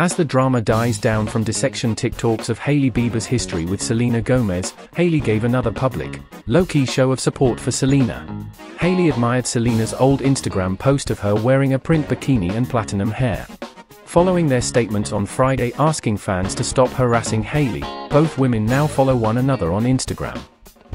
As the drama dies down from dissection TikToks of Hailey Bieber's history with Selena Gomez, Hailey gave another public, low-key show of support for Selena. Hailey admired Selena's old Instagram post of her wearing a print bikini and platinum hair. Following their statements on Friday asking fans to stop harassing Hailey, both women now follow one another on Instagram.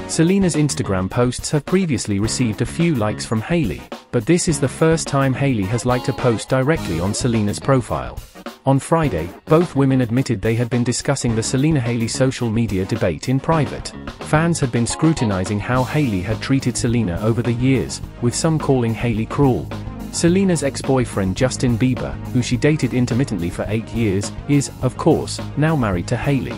Selena's Instagram posts have previously received a few likes from Hailey, but this is the first time Hailey has liked a post directly on Selena's profile. On Friday, both women admitted they had been discussing the Selena Hailey social media debate in private. Fans had been scrutinizing how Hailey had treated Selena over the years, with some calling Hailey cruel. Selena's ex-boyfriend Justin Bieber, who she dated intermittently for eight years, is, of course, now married to Hailey.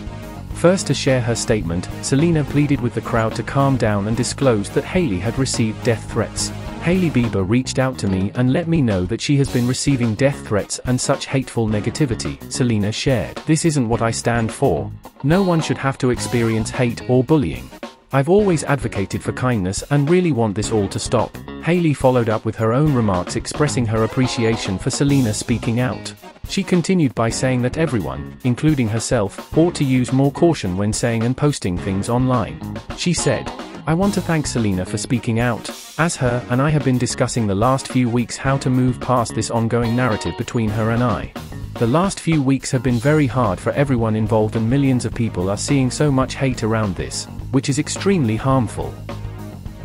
First to share her statement, Selena pleaded with the crowd to calm down and disclosed that Hailey had received death threats. Hailey Bieber reached out to me and let me know that she has been receiving death threats and such hateful negativity, Selena shared. This isn't what I stand for. No one should have to experience hate or bullying. I've always advocated for kindness and really want this all to stop. Hailey followed up with her own remarks expressing her appreciation for Selena speaking out. She continued by saying that everyone, including herself, ought to use more caution when saying and posting things online. She said, I want to thank Selena for speaking out, as her and I have been discussing the last few weeks how to move past this ongoing narrative between her and I. The last few weeks have been very hard for everyone involved and millions of people are seeing so much hate around this, which is extremely harmful.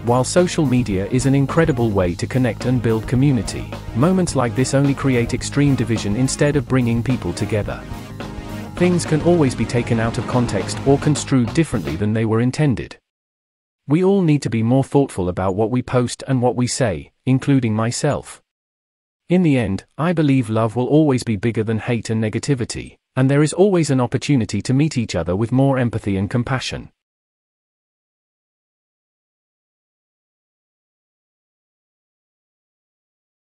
While social media is an incredible way to connect and build community, moments like this only create extreme division instead of bringing people together. Things can always be taken out of context or construed differently than they were intended. We all need to be more thoughtful about what we post and what we say, including myself. In the end, I believe love will always be bigger than hate and negativity, and there is always an opportunity to meet each other with more empathy and compassion.